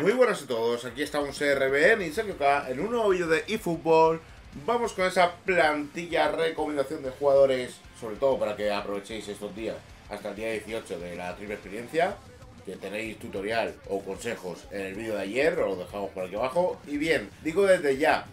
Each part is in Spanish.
Muy buenas a todos, aquí estamos RBN y Sergio K en un nuevo vídeo de eFootball. Vamos con esa plantilla recomendación de jugadores, sobre todo para que aprovechéis estos días hasta el día 18 de la triple experiencia. Que tenéis tutorial o consejos en el vídeo de ayer, os lo dejamos por aquí abajo. Y bien, digo desde ya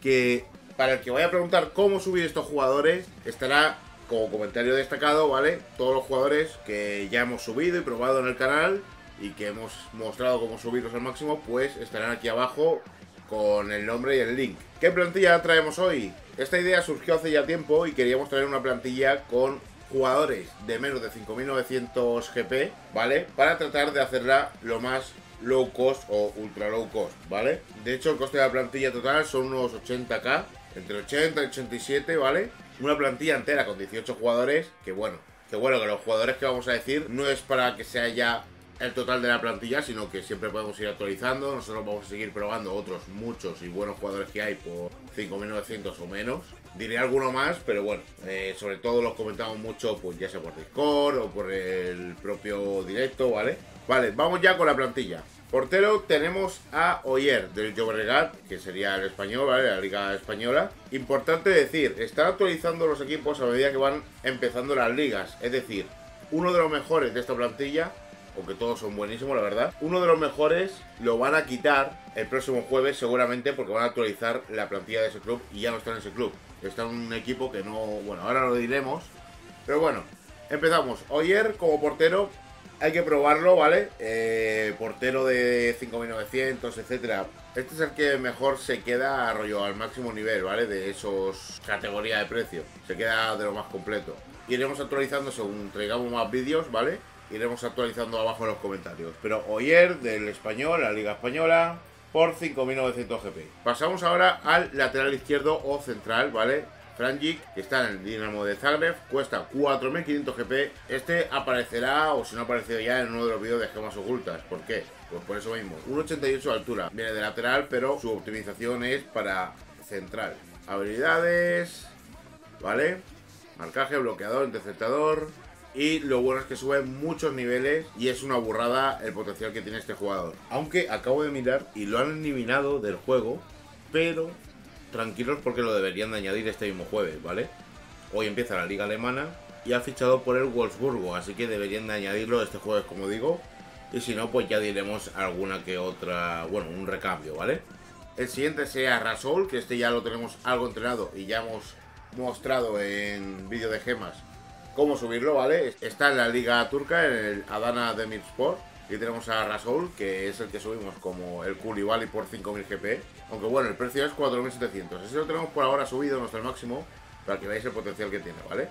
que para el que vaya a preguntar cómo subir estos jugadores, estará como comentario destacado, ¿vale? Todos los jugadores que ya hemos subido y probado en el canal y que hemos mostrado cómo subirlos al máximo, pues estarán aquí abajo con el nombre y el link. ¿Qué plantilla traemos hoy? Esta idea surgió hace ya tiempo y queríamos traer una plantilla con jugadores de menos de 5900 GP, ¿vale? Para tratar de hacerla lo más low cost o ultra low cost, ¿vale? De hecho, el coste de la plantilla total son unos 80k, entre 80 y 87, ¿vale? Una plantilla entera con 18 jugadores, que bueno, que bueno, que los jugadores que vamos a decir no es para que sea ya el total de la plantilla, sino que siempre podemos ir actualizando. Nosotros vamos a seguir probando otros muchos y buenos jugadores que hay por 5.900 o menos. Diré alguno más, pero bueno, eh, sobre todo los comentamos mucho, pues ya sea por Discord o por el propio directo, ¿vale? Vale, vamos ya con la plantilla. Portero tenemos a Oyer del Llobregat, que sería el español, ¿vale? La liga española. Importante decir, están actualizando los equipos a medida que van empezando las ligas. Es decir, uno de los mejores de esta plantilla porque todos son buenísimos, la verdad. Uno de los mejores lo van a quitar el próximo jueves, seguramente, porque van a actualizar la plantilla de ese club y ya no está en ese club. Está en un equipo que no. Bueno, ahora lo diremos. Pero bueno, empezamos. Oyer como portero, hay que probarlo, ¿vale? Eh, portero de 5900, etcétera. Este es el que mejor se queda rollo al máximo nivel, ¿vale? De esos categorías de precio. Se queda de lo más completo. Iremos actualizando según traigamos más vídeos, ¿vale? Iremos actualizando abajo en los comentarios. Pero Oyer del español, la Liga Española, por 5.900 GP. Pasamos ahora al lateral izquierdo o central, ¿vale? Franjic, que está en el Dinamo de Zagreb, cuesta 4.500 GP. Este aparecerá, o si no ha aparecido ya, en uno de los vídeos de gemas ocultas. ¿Por qué? Pues por eso mismo. 1.88 de altura. Viene de lateral, pero su optimización es para central. Habilidades, ¿vale? Marcaje, bloqueador, interceptador, y lo bueno es que sube muchos niveles y es una burrada el potencial que tiene este jugador. Aunque acabo de mirar y lo han eliminado del juego, pero tranquilos porque lo deberían de añadir este mismo jueves, ¿vale? Hoy empieza la liga alemana y ha fichado por el Wolfsburgo, así que deberían de añadirlo este jueves, como digo. Y si no, pues ya diremos alguna que otra, bueno, un recambio, ¿vale? El siguiente sea Rasol, que este ya lo tenemos algo entrenado y ya hemos mostrado en vídeo de gemas cómo subirlo, ¿vale? Está en la liga turca, en el Adana Demirspor. Y tenemos a Rasol, que es el que subimos como el Koulibaly por 5000 GP. Aunque bueno, el precio es 4700. Ese lo tenemos por ahora subido nuestro máximo, para que veáis el potencial que tiene, ¿vale?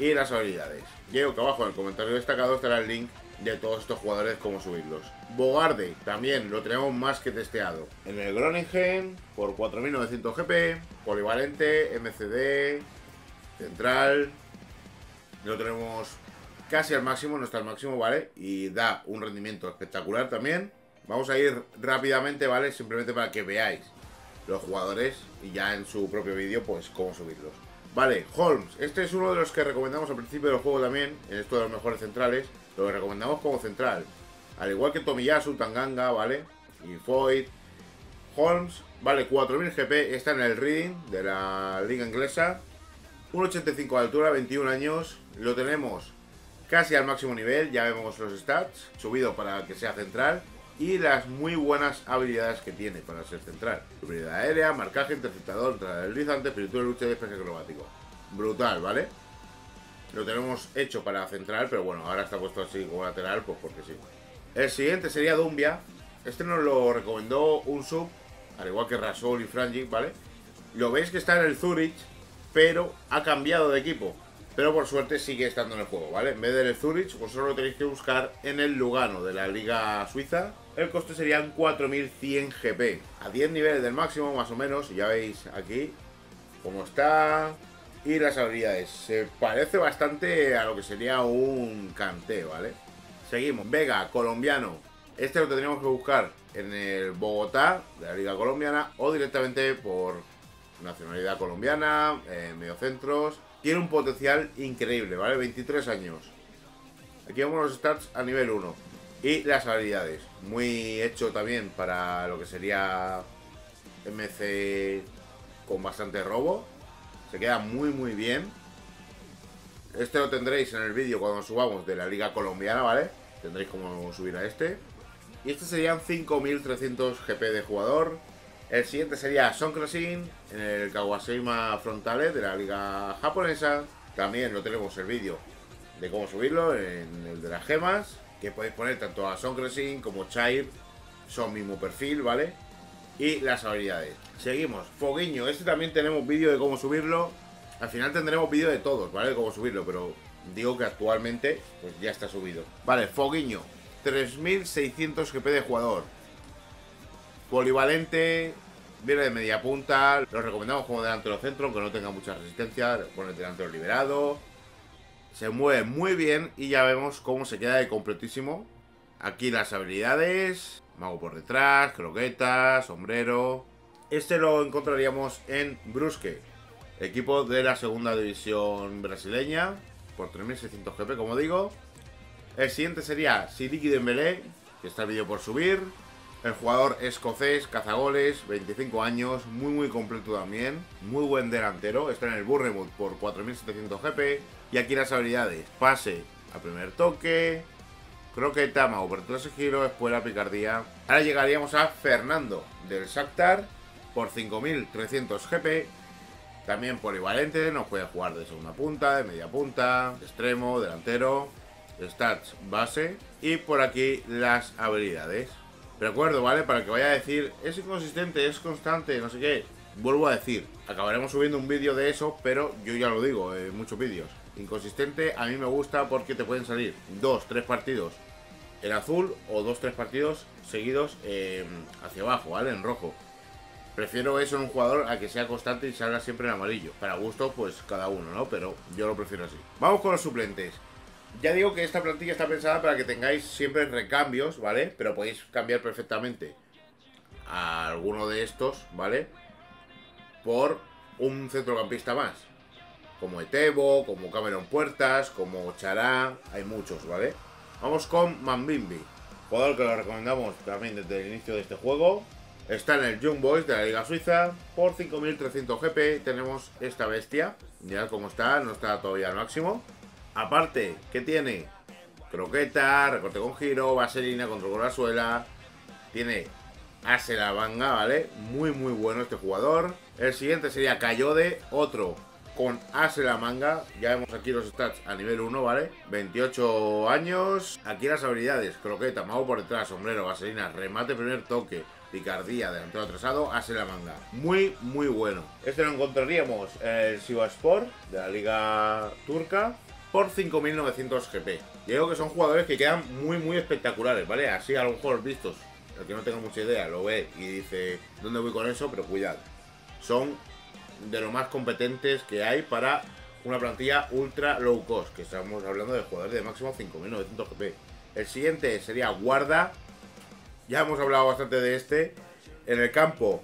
Y las habilidades. Llego que abajo en el comentario destacado estará el link de todos estos jugadores, cómo subirlos. Bogarde, también lo tenemos más que testeado. En el Groningen, por 4900 GP, polivalente, MCD, central, lo tenemos casi al máximo, no está al máximo, ¿vale? Y da un rendimiento espectacular también. Vamos a ir rápidamente, ¿vale? Simplemente para que veáis los jugadores y ya en su propio vídeo, pues cómo subirlos. Vale, Holmes. Este es uno de los que recomendamos al principio del juego también, en esto de los mejores centrales. Lo recomendamos como central. Al igual que Tomiyasu, Tanganga, ¿vale? Y Foyt. Holmes, vale, 4000 GP, está en el Reading de la liga inglesa. 1,85 de altura, 21 años. Lo tenemos casi al máximo nivel, ya vemos los stats, subido para que sea central. Y las muy buenas habilidades que tiene para ser central. Superioridad aérea, marcaje, interceptador, entrada deslizante, espíritu de lucha y despeje acrobático. Brutal, ¿vale? Lo tenemos hecho para central, pero bueno, ahora está puesto así como lateral, pues porque sí. El siguiente sería Dumbia. Este nos lo recomendó un sub, al igual que Rasol y Frangic, ¿vale? Lo veis que está en el Zurich, pero ha cambiado de equipo. Pero por suerte sigue estando en el juego, ¿vale? En vez del Zurich, vosotros lo tenéis que buscar en el Lugano de la Liga Suiza. El coste serían 4100 GP. A 10 niveles del máximo, más o menos. Ya veis aquí cómo está. Y las habilidades. Se parece bastante a lo que sería un Canté, ¿vale? Seguimos. Vega, colombiano. Este lo tendríamos que buscar en el Bogotá, de la Liga Colombiana, o directamente por nacionalidad colombiana, eh, mediocentros. Tiene un potencial increíble, ¿vale? 23 años. Aquí vemos los stats a nivel 1. Y las habilidades. Muy hecho también para lo que sería MC con bastante robo. Se queda muy muy bien. Este lo tendréis en el vídeo cuando subamos de la liga colombiana, ¿vale? Tendréis como subir a este. Y este serían 5300 GP de jugador. El siguiente sería Son Crossing en el Kawashima Frontale de la liga japonesa. También lo tenemos el vídeo de cómo subirlo en el de las gemas. Que podéis poner tanto a Son Crossing como Chair. Son mismo perfil, ¿vale? Y las habilidades. Seguimos. Foguiño. Este también tenemos vídeo de cómo subirlo. Al final tendremos vídeo de todos, ¿vale? De cómo subirlo, pero digo que actualmente pues ya está subido. Vale, Foguiño. 3600 GP de jugador. Polivalente, viene de media punta. Lo recomendamos como delantero centro, aunque no tenga mucha resistencia. Pone el delantero liberado. Se mueve muy bien y ya vemos cómo se queda de completísimo. Aquí las habilidades. Mago por detrás, croqueta, sombrero. Este lo encontraríamos en Brusque, equipo de la segunda división brasileña, por 3600 GP, como digo. El siguiente sería Sidiki Dembélé, que está el vídeo por subir. El jugador escocés, cazagoles, 25 años, muy muy completo también. Muy buen delantero, está en el Bournemouth por 4700 GP. Y aquí las habilidades, pase a primer toque, croqueta, por ese giro, espuela, picardía. Ahora llegaríamos a Fernando del Shakhtar por 5300 GP. También polivalente, nos puede jugar de segunda punta, de media punta, extremo, delantero stats base y por aquí las habilidades. Recuerdo, ¿vale? Para que vaya a decir, es inconsistente, es constante, no sé qué. Vuelvo a decir, acabaremos subiendo un vídeo de eso, pero yo ya lo digo en muchos vídeos. Inconsistente a mí me gusta porque te pueden salir dos, tres partidos en azul o dos, tres partidos seguidos hacia abajo, ¿vale? En rojo. Prefiero eso en un jugador a que sea constante y salga siempre en amarillo. Para gusto, pues cada uno, ¿no? Pero yo lo prefiero así. Vamos con los suplentes. Ya digo que esta plantilla está pensada para que tengáis siempre recambios, ¿vale? Pero podéis cambiar perfectamente a alguno de estos, ¿vale? Por un centrocampista más. Como Etebo, como Cameron Puertas, como Chará, hay muchos, ¿vale? Vamos con Mambimbi, jugador que lo recomendamos también desde el inicio de este juego. Está en el Young Boys de la Liga Suiza. Por 5300 GP tenemos esta bestia. Mirad cómo está, no está todavía al máximo. Aparte, ¿qué tiene? Croqueta, recorte con giro, vaselina, control con la suela. Tiene ase la manga, ¿vale? Muy, muy bueno este jugador. El siguiente sería Cayode, otro con ase la manga. Ya vemos aquí los stats a nivel 1, ¿vale? 28 años. Aquí las habilidades. Croqueta, mago por detrás, sombrero, vaselina, remate primer toque. Picardía, delantero atrasado, ase la manga. Muy, muy bueno. Este lo encontraríamos en el Sivaspor de la Liga Turca por 5.900 GP. Digo que son jugadores que quedan muy, muy espectaculares, ¿vale? Así a lo mejor vistos, el que no tenga mucha idea lo ve y dice, ¿dónde voy con eso? Pero cuidado. Son de lo más competentes que hay para una plantilla ultra low cost, que estamos hablando de jugadores de máximo 5.900 GP. El siguiente sería Guarda. Ya hemos hablado bastante de este. En el campo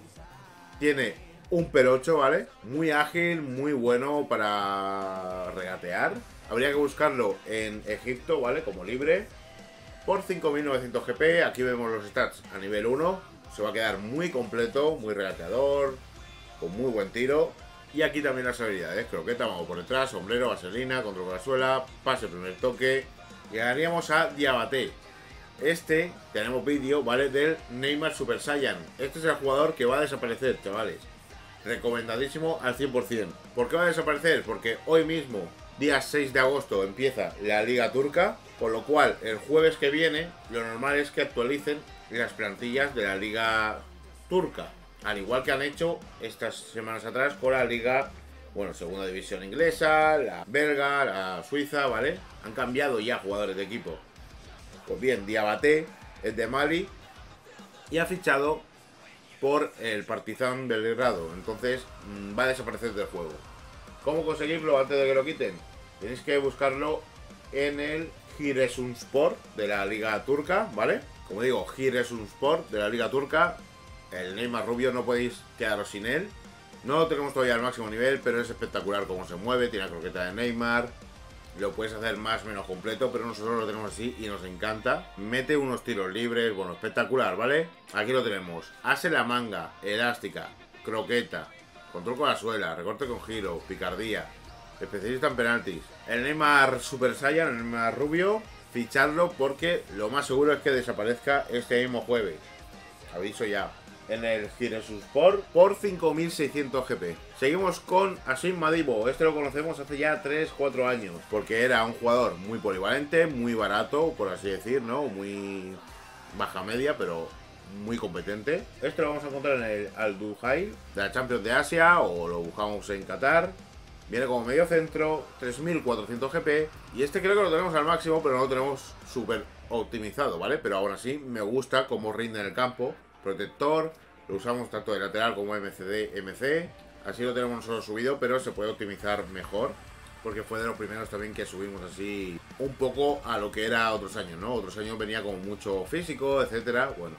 tiene un pelocho, ¿vale? Muy ágil, muy bueno para regatear. Habría que buscarlo en Egipto, ¿vale? Como libre. Por 5.900 GP. Aquí vemos los stats a nivel 1. Se va a quedar muy completo, muy regateador, con muy buen tiro. Y aquí también las habilidades. Croqueta, mago por detrás, sombrero, vaselina, control con la suela, pase primer toque. Llegaríamos a Diabate. Este, tenemos vídeo, ¿vale? Del Neymar Super Saiyan. Este es el jugador que va a desaparecer, chavales. Recomendadísimo al 100%. ¿Por qué va a desaparecer? Porque hoy mismo día 6 de agosto empieza la Liga Turca, con lo cual el jueves que viene lo normal es que actualicen las plantillas de la Liga Turca, al igual que han hecho estas semanas atrás con la Liga, bueno, segunda división inglesa, la belga, la suiza, ¿vale? Han cambiado ya jugadores de equipo. Pues bien, Diabate es de Mali y ha fichado por el Partizan Belgrado, entonces mm, va a desaparecer del juego. ¿Cómo conseguirlo antes de que lo quiten? Tenéis que buscarlo en el Giresunspor de la Liga Turca, ¿vale? Como digo, Giresunspor de la Liga Turca. El Neymar Rubio no podéis quedaros sin él. No lo tenemos todavía al máximo nivel, pero es espectacular cómo se mueve. Tiene la croqueta de Neymar. lo puedes hacer más o menos completo, pero nosotros lo tenemos así y nos encanta. Mete unos tiros libres, bueno, espectacular, ¿vale? Aquí lo tenemos. Ase la manga, elástica, croqueta, control con la suela, recorte con giro, picardía, especialista en penaltis. El Neymar Super Saiyan, el Neymar Rubio, ficharlo porque lo más seguro es que desaparezca este mismo jueves. Aviso ya. En el Giresus Sport por 5600 GP. Seguimos con Asim Madibo. Este lo conocemos hace ya 3-4 años. Porque era un jugador muy polivalente, muy barato, por así decir, ¿no? Muy baja media, pero muy competente. Este lo vamos a encontrar en el Al Duhail de la Champions de Asia o lo buscamos en Qatar. Viene como medio centro, 3400 GP. Y este creo que lo tenemos al máximo, pero no lo tenemos súper optimizado, ¿vale? Pero aún así me gusta cómo rinde en el campo. Protector, lo usamos tanto de lateral como MCD, MC. Así lo tenemos nosotros subido, pero se puede optimizar mejor. Porque fue de los primeros también que subimos así un poco a lo que era otros años, ¿no? Otros años venía con mucho físico, etcétera. Bueno,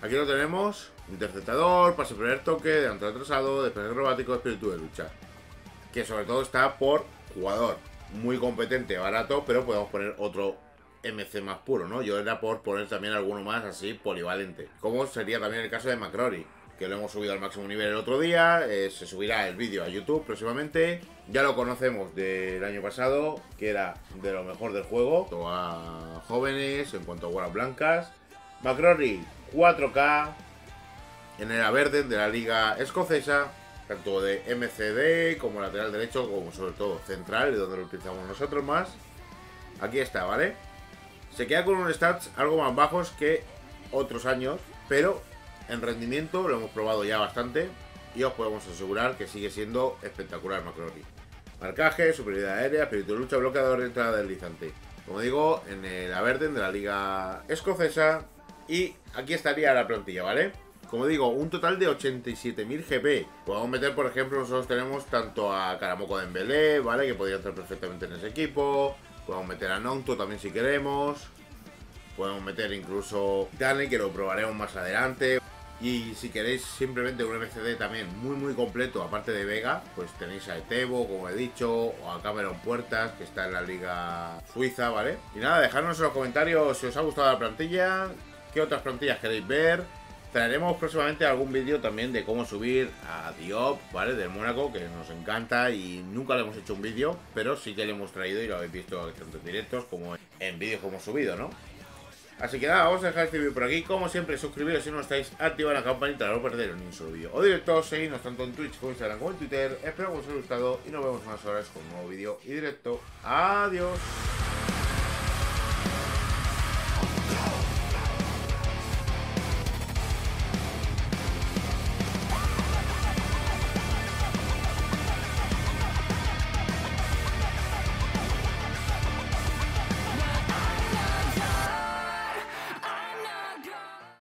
aquí lo tenemos. Interceptador, pase primer toque, delante atrasado, despegue acrobático, espíritu de lucha que sobre todo está por jugador. Muy competente, barato, pero podemos poner otro MC más puro, ¿no? Yo era por poner también alguno más así polivalente. Como sería también el caso de Macrory, que lo hemos subido al máximo nivel el otro día. Eh, se subirá el vídeo a YouTube próximamente. Ya lo conocemos del año pasado, que era de lo mejor del juego. A jóvenes, en cuanto a bolas blancas. Macrory 4K. En el verde de la liga escocesa tanto de MCD como lateral derecho, como sobre todo central, donde lo utilizamos nosotros más. Aquí está, ¿vale? Se queda con unos stats algo más bajos que otros años, pero en rendimiento lo hemos probado ya bastante y os podemos asegurar que sigue siendo espectacular McCrory. Marcaje, superioridad aérea, espíritu de lucha, bloqueador, entrada deslizante. Como digo, en el Averden de la liga escocesa y aquí estaría la plantilla, ¿vale? Como digo, un total de 87.000 GP. Podemos meter, por ejemplo, nosotros tenemos tanto a Caramoco de Embelé, ¿vale? Que podría estar perfectamente en ese equipo. Podemos meter a Nonto también si queremos. Podemos meter incluso Dane, que lo probaremos más adelante. Y si queréis simplemente un MCD también muy muy completo, aparte de Vega, pues tenéis a Etebo, como he dicho, o a Cameron Puertas, que está en la liga suiza, ¿vale? Y nada, dejadnos en los comentarios si os ha gustado la plantilla, qué otras plantillas queréis ver, Traeremos próximamente algún vídeo también de cómo subir a Diop, ¿vale? Del Mónaco, que nos encanta y nunca le hemos hecho un vídeo, pero sí que le hemos traído y lo habéis visto tanto en directos como en vídeos que hemos subido, ¿no? Así que nada, vamos a dejar este vídeo por aquí. Como siempre, suscribiros si no estáis, activa la campanita para no perder ni un solo vídeo. O directo, seguidnos tanto en Twitch como en Instagram como en Twitter. Espero que os haya gustado y nos vemos unas horas con un nuevo vídeo y directo. Adiós.